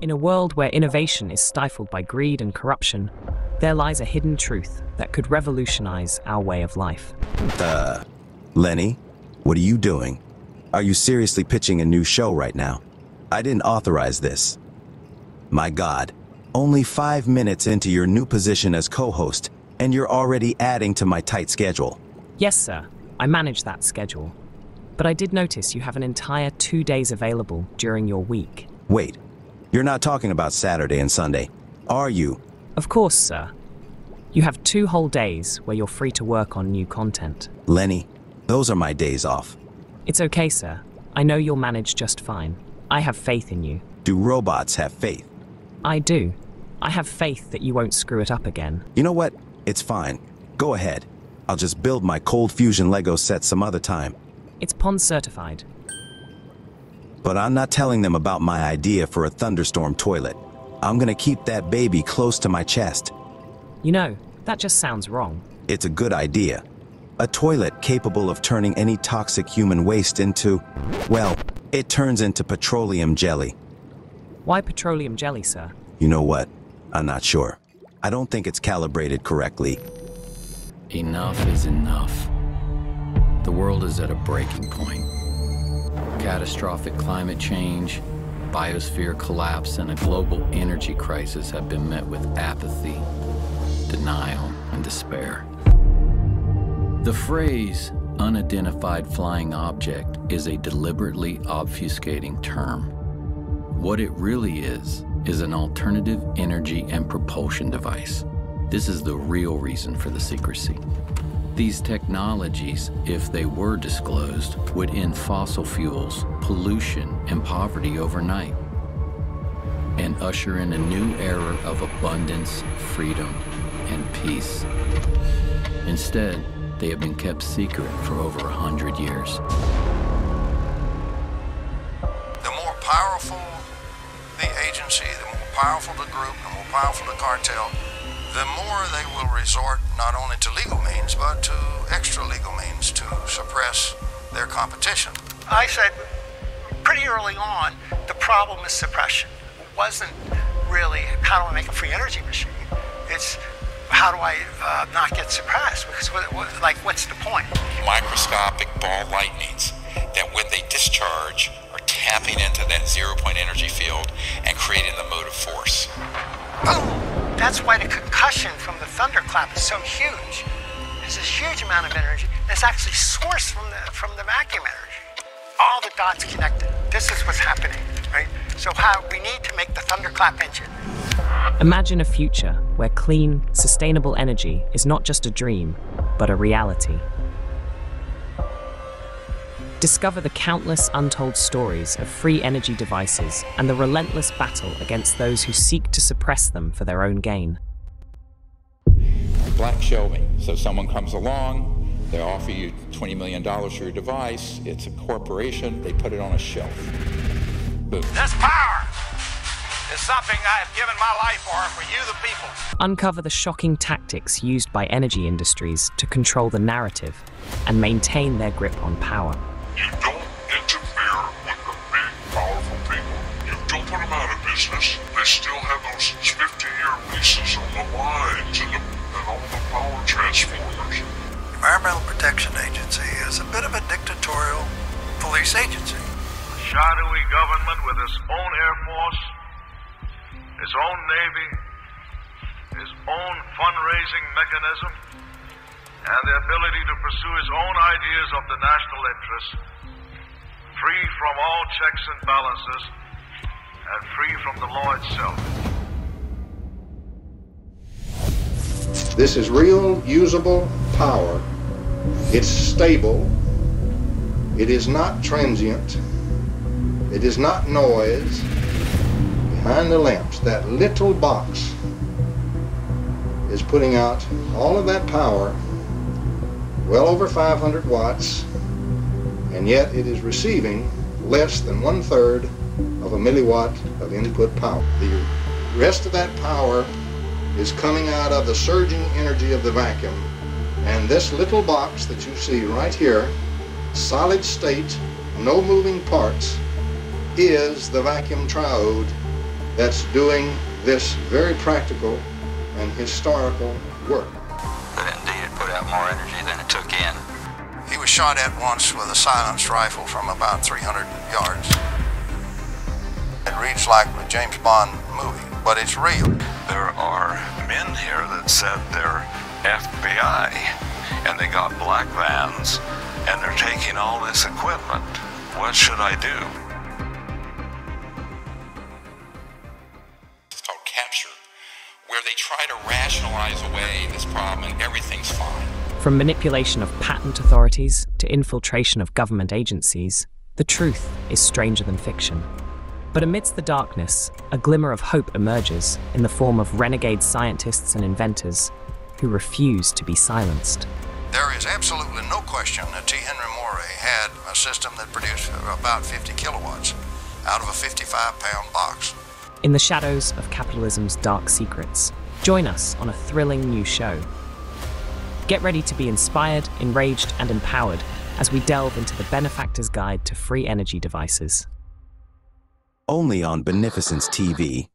In a world where innovation is stifled by greed and corruption, there lies a hidden truth that could revolutionize our way of life. Uh, Lenny, what are you doing? Are you seriously pitching a new show right now? I didn't authorize this. My God, only five minutes into your new position as co-host, and you're already adding to my tight schedule. Yes, sir, I manage that schedule. But I did notice you have an entire two days available during your week. Wait, you're not talking about Saturday and Sunday, are you? Of course, sir. You have two whole days where you're free to work on new content. Lenny, those are my days off. It's okay, sir. I know you'll manage just fine. I have faith in you. Do robots have faith? I do. I have faith that you won't screw it up again. You know what? It's fine. Go ahead. I'll just build my cold fusion Lego set some other time. It's Pons certified. But I'm not telling them about my idea for a thunderstorm toilet. I'm gonna keep that baby close to my chest. You know, that just sounds wrong. It's a good idea. A toilet capable of turning any toxic human waste into, well, it turns into petroleum jelly. Why petroleum jelly, sir? You know what? I'm not sure. I don't think it's calibrated correctly. Enough is enough. The world is at a breaking point. Catastrophic climate change, biosphere collapse, and a global energy crisis have been met with apathy, denial, and despair. The phrase unidentified flying object is a deliberately obfuscating term. What it really is, is an alternative energy and propulsion device. This is the real reason for the secrecy. These technologies, if they were disclosed, would end fossil fuels, pollution, and poverty overnight, and usher in a new era of abundance, freedom, and peace. Instead, they have been kept secret for over a hundred years. The more powerful the agency, the more powerful the group, the more powerful the cartel, the more they will resort not only to legal means, but to extra legal means to suppress their competition. I said pretty early on the problem is suppression. It wasn't really how do I make a free energy machine? It's how do I uh, not get suppressed? Because what, what, like, what's the point? Microscopic ball lightnings that, when they discharge, are tapping into that zero point energy field and creating the motive force. Boom! That's why the concussion from the thunderclap is so huge. There's this huge amount of energy that's actually sourced from the from the vacuum energy. All the dots connected. This is what's happening, right? So how we need to make the thunderclap engine. Imagine a future where clean, sustainable energy is not just a dream, but a reality. Discover the countless untold stories of free energy devices and the relentless battle against those who seek to suppress them for their own gain. Black shelving. So someone comes along, they offer you $20 million for your device, it's a corporation, they put it on a shelf. Boom. This power is something I have given my life for, for you, the people. Uncover the shocking tactics used by energy industries to control the narrative and maintain their grip on power. You don't interfere with the big, powerful people. You don't put them out of business. They still have those 50-year leases on the lines and, the, and all the power transformers. Environmental Protection Agency is a bit of a dictatorial police agency. A shadowy government with its own Air Force, its own Navy, its own fundraising mechanism, and the ability to pursue his own ideas of the national interest, free from all checks and balances, and free from the law itself. This is real, usable power. It's stable. It is not transient. It is not noise. Behind the lamps, that little box is putting out all of that power, well over 500 watts, and yet it is receiving less than one third of a milliwatt of input power. The rest of that power is coming out of the surging energy of the vacuum. And this little box that you see right here, solid state, no moving parts, is the vacuum triode that's doing this very practical and historical work. But indeed, put out more energy than shot at once with a silenced rifle from about 300 yards. It reads like a James Bond movie, but it's real. There are men here that said they're FBI and they got black vans and they're taking all this equipment. What should I do? It's called capture, where they try to rationalize away this problem and everything's fine. From manipulation of patent authorities to infiltration of government agencies, the truth is stranger than fiction. But amidst the darkness, a glimmer of hope emerges in the form of renegade scientists and inventors who refuse to be silenced. There is absolutely no question that T. Henry Moray had a system that produced about 50 kilowatts out of a 55 pound box. In the shadows of capitalism's dark secrets, join us on a thrilling new show. Get ready to be inspired, enraged, and empowered as we delve into the benefactor's guide to free energy devices. Only on Beneficence TV.